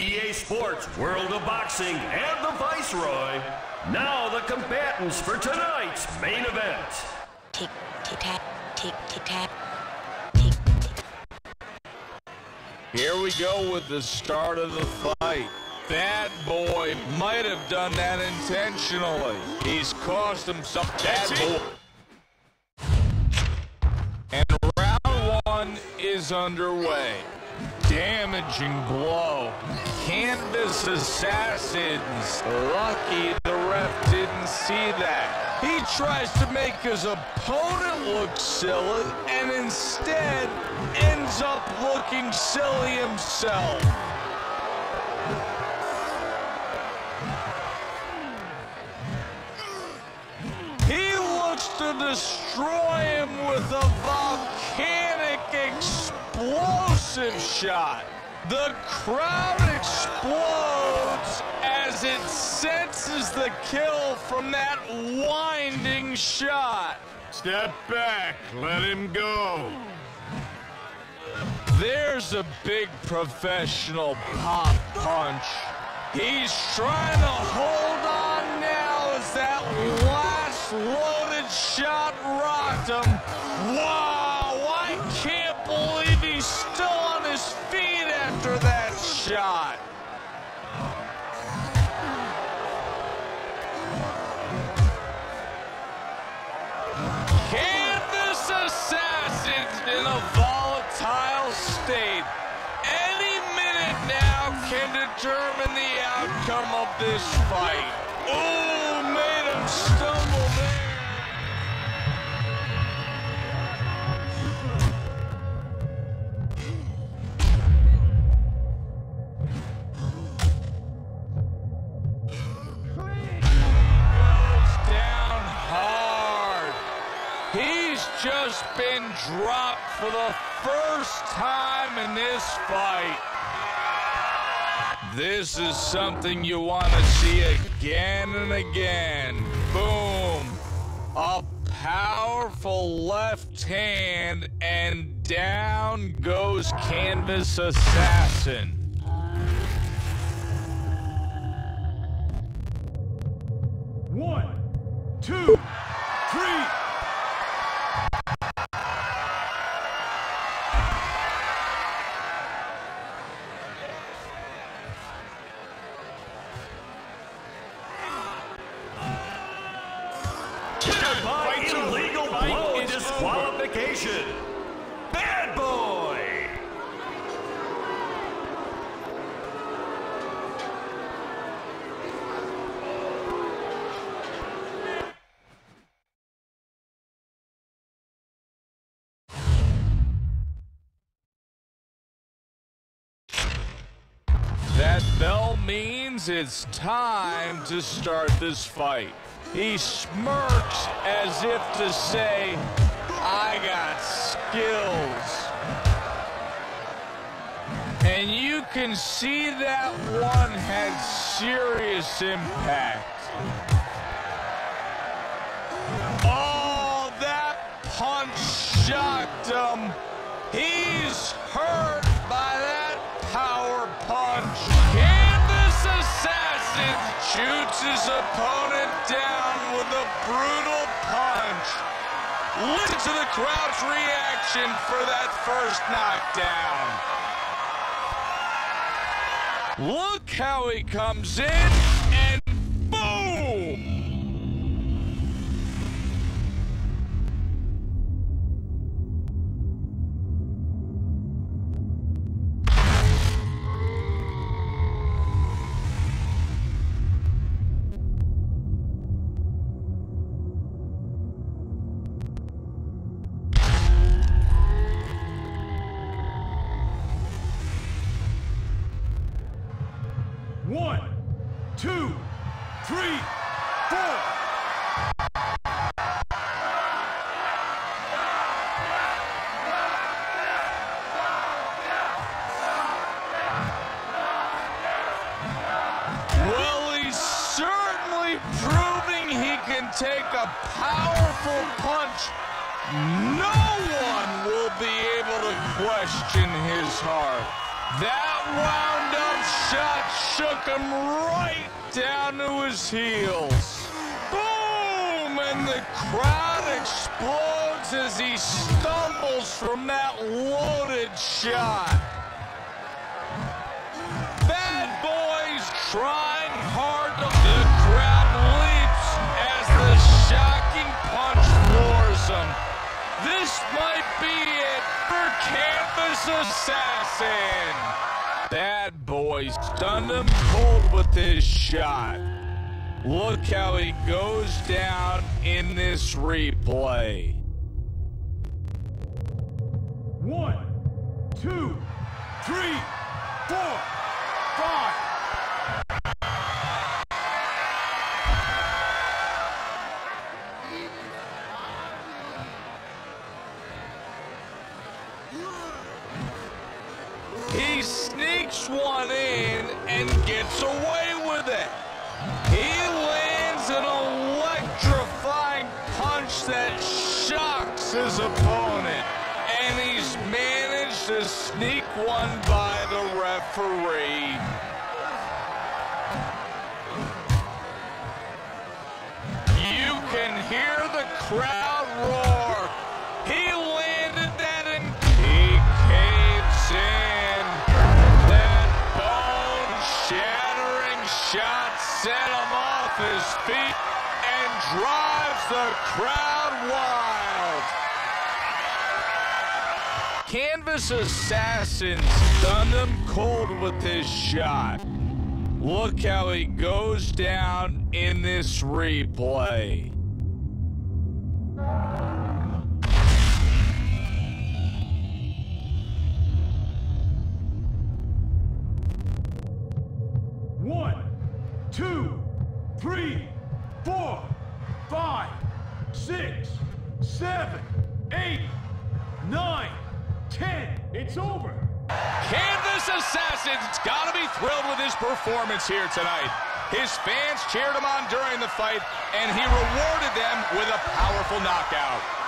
EA Sports, World of Boxing, and the Viceroy. Now the combatants for tonight's main event. Tick, tick, tap, tick, tick, tap. Here we go with the start of the fight. That boy might have done that intentionally. He's cost himself that boy. And round one is underway. Damaging blow. Canvas Assassins. Lucky the ref didn't see that. He tries to make his opponent look silly and instead ends up looking silly himself. He looks to destroy him with a volcanic explosive shot. The crowd explodes as it senses the kill from that winding shot. Step back. Let him go. There's a big professional pop punch. He's trying to hold on now as that last loaded shot rocked him. Wow, I can't believe he's still on his feet after that shot. Canvas Assassins in a volatile state. Any minute now can determine the outcome of this fight. Ooh, made him stumble there. Been dropped for the first time in this fight. This is something you want to see again and again. Boom. A powerful left hand, and down goes Canvas Assassin. One, two, disqualification. Bad boy. That bell means it's time to start this fight. He smirks as if to say, I got skills. And you can see that one had serious impact. Oh, that punch shocked him. Um, he's hurt by that power punch. Canvas Assassin shoots his opponent down with a brutal. Listen to the crowd's reaction for that first knockdown. Look how he comes in proving he can take a powerful punch. No one will be able to question his heart. That wound up shot shook him right down to his heels. Boom! And the crowd explodes as he stumbles from that loaded shot. Bad Boy's trying Assassin. Bad Boy stunned him cold with his shot. Look how he goes down in this replay. One, two, three, four, his opponent. And he's managed to sneak one by the referee. You can hear the crowd roar. He landed that and he caves in. That bone-shattering shot sent him off his feet and drives the crowd wild. Canvas Assassin stunned him cold with his shot. Look how he goes down in this replay. One, two, three, four, five, six, seven, eight. It's over. Canvas Assassin's got to be thrilled with his performance here tonight. His fans cheered him on during the fight, and he rewarded them with a powerful knockout.